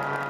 you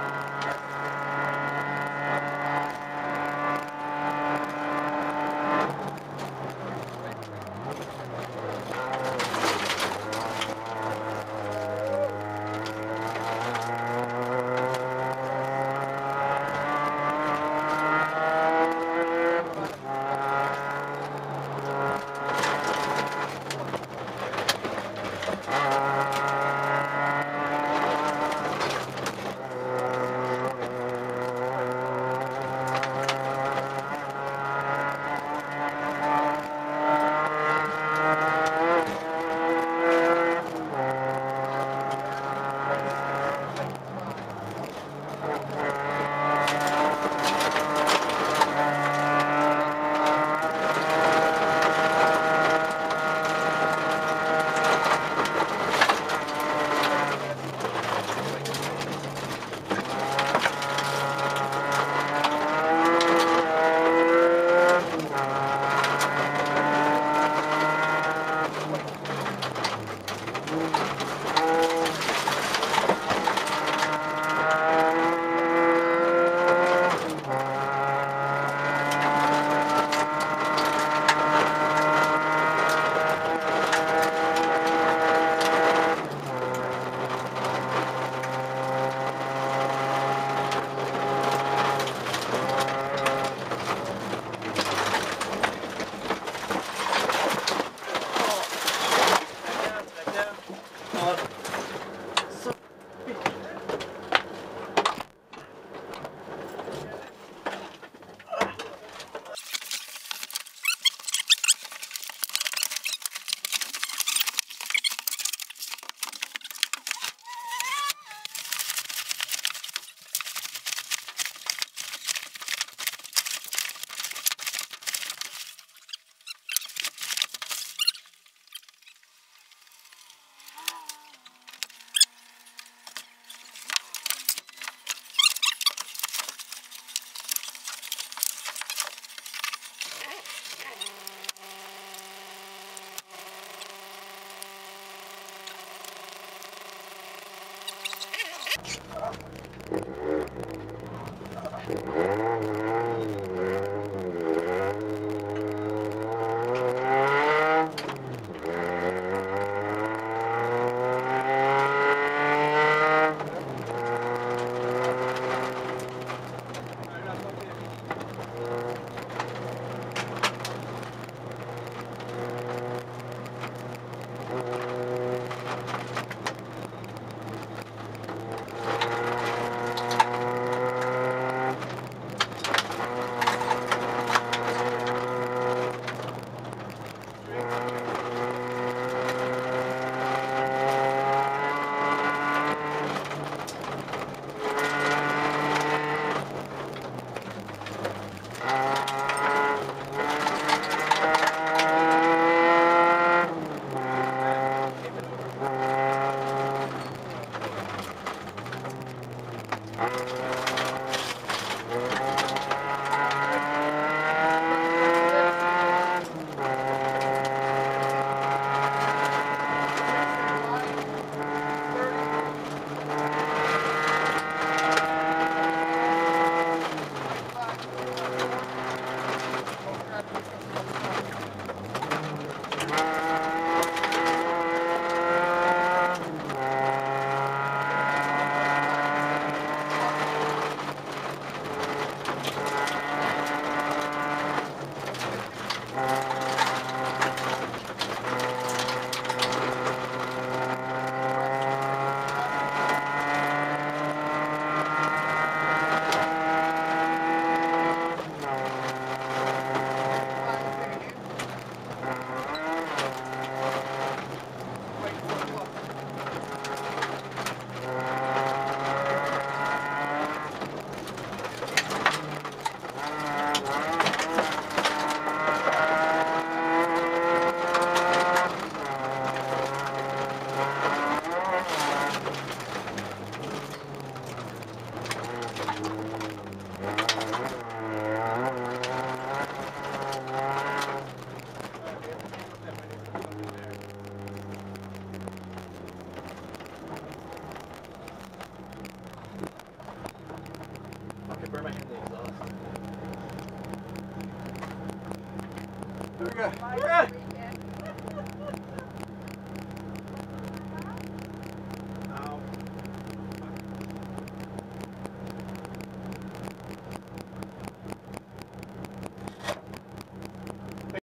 Mm-hmm. Yeah. Burn my hand in the exhaust. There we go.